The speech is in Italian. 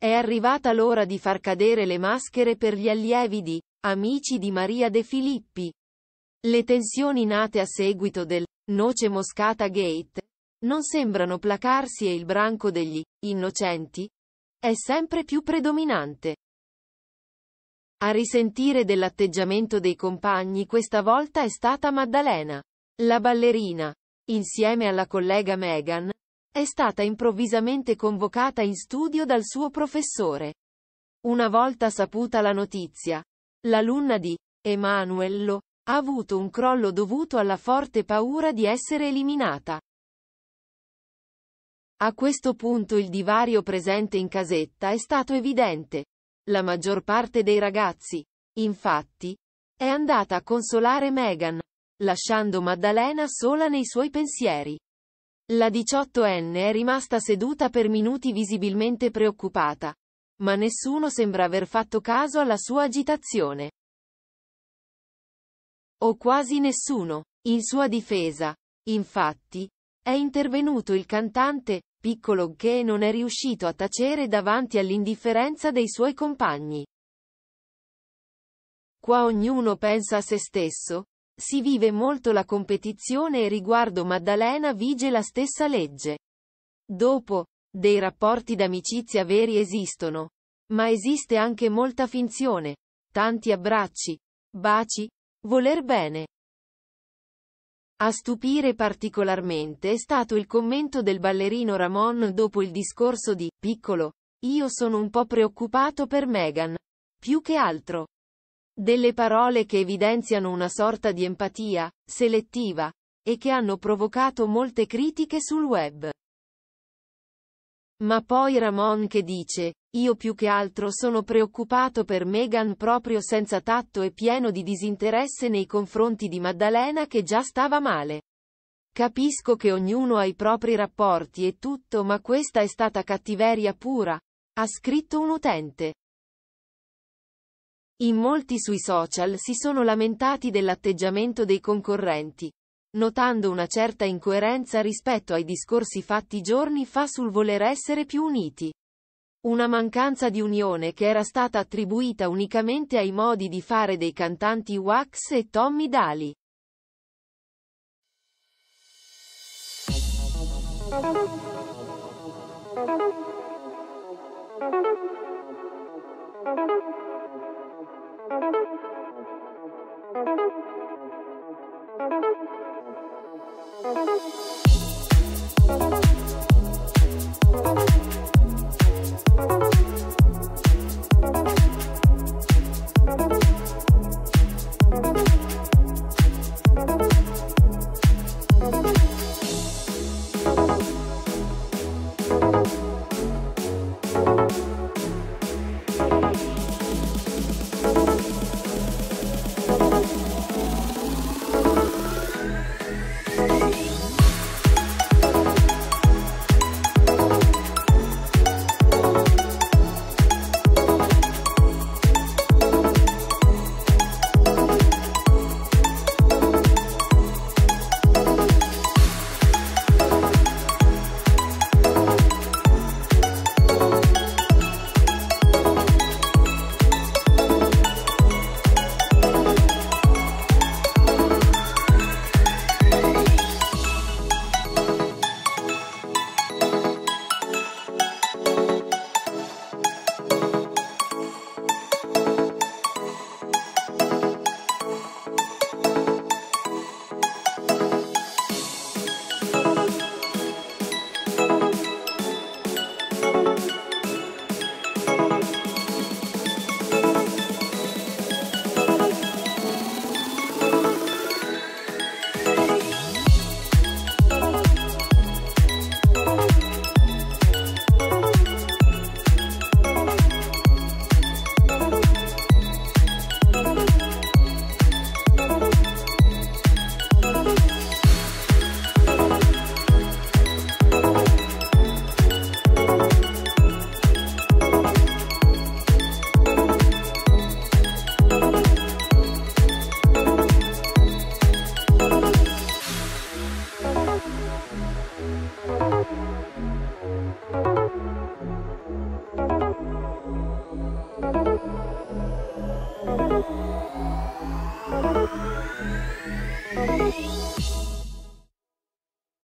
È arrivata l'ora di far cadere le maschere per gli allievi di Amici di Maria De Filippi. Le tensioni nate a seguito del Noce Moscata Gate non sembrano placarsi e il branco degli innocenti è sempre più predominante. A risentire dell'atteggiamento dei compagni questa volta è stata Maddalena. La ballerina, insieme alla collega Megan, è stata improvvisamente convocata in studio dal suo professore. Una volta saputa la notizia, l'alunna di Emanuello ha avuto un crollo dovuto alla forte paura di essere eliminata. A questo punto il divario presente in casetta è stato evidente. La maggior parte dei ragazzi, infatti, è andata a consolare Megan, lasciando Maddalena sola nei suoi pensieri. La diciottenne è rimasta seduta per minuti visibilmente preoccupata, ma nessuno sembra aver fatto caso alla sua agitazione. O quasi nessuno. In sua difesa, infatti, è intervenuto il cantante, piccolo che non è riuscito a tacere davanti all'indifferenza dei suoi compagni. Qua ognuno pensa a se stesso, si vive molto la competizione e riguardo Maddalena vige la stessa legge. Dopo, dei rapporti d'amicizia veri esistono, ma esiste anche molta finzione, tanti abbracci, baci, voler bene. A stupire particolarmente è stato il commento del ballerino Ramon dopo il discorso di Piccolo. Io sono un po' preoccupato per Megan. Più che altro. Delle parole che evidenziano una sorta di empatia, selettiva, e che hanno provocato molte critiche sul web. Ma poi Ramon che dice, io più che altro sono preoccupato per Meghan proprio senza tatto e pieno di disinteresse nei confronti di Maddalena che già stava male. Capisco che ognuno ha i propri rapporti e tutto ma questa è stata cattiveria pura, ha scritto un utente. In molti sui social si sono lamentati dell'atteggiamento dei concorrenti, notando una certa incoerenza rispetto ai discorsi fatti giorni fa sul voler essere più uniti. Una mancanza di unione che era stata attribuita unicamente ai modi di fare dei cantanti Wax e Tommy Daly. Thank you. Bye.